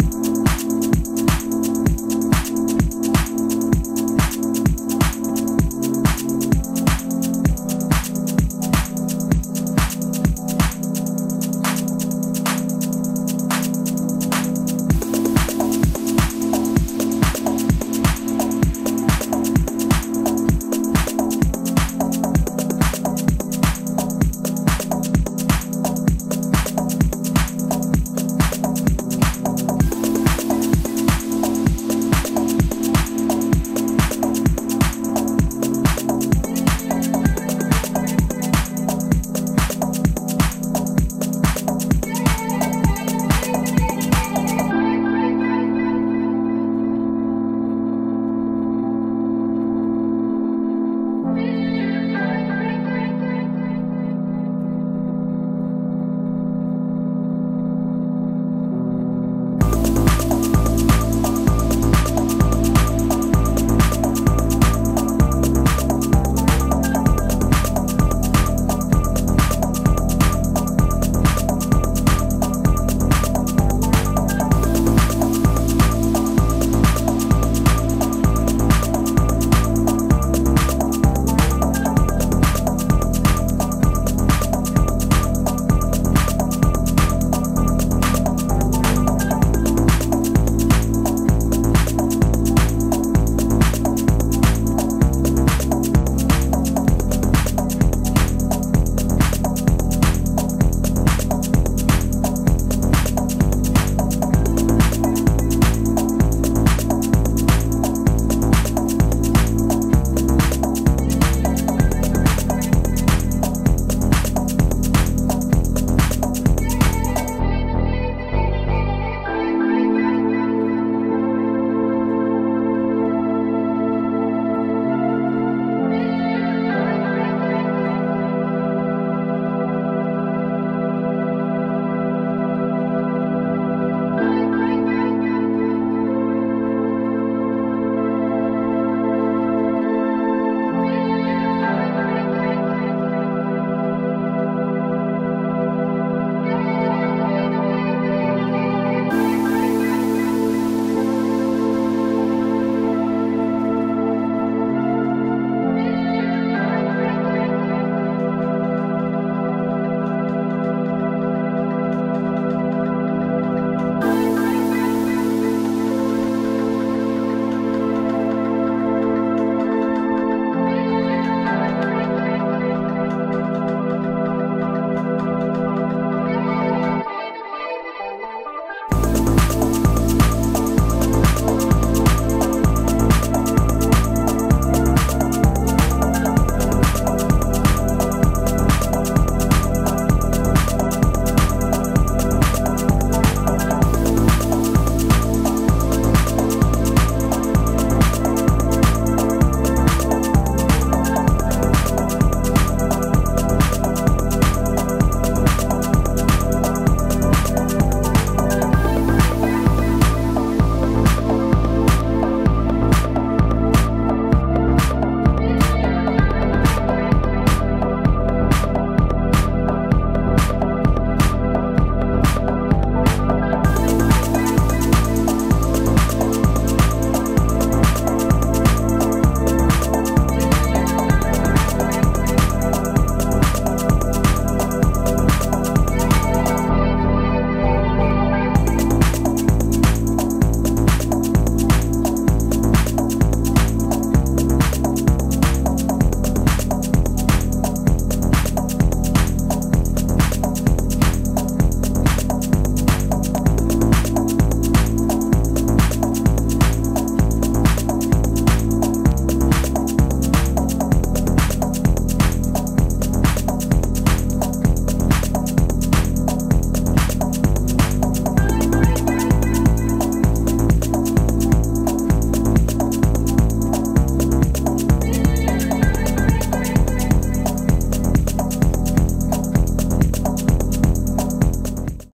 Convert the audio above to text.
Bye.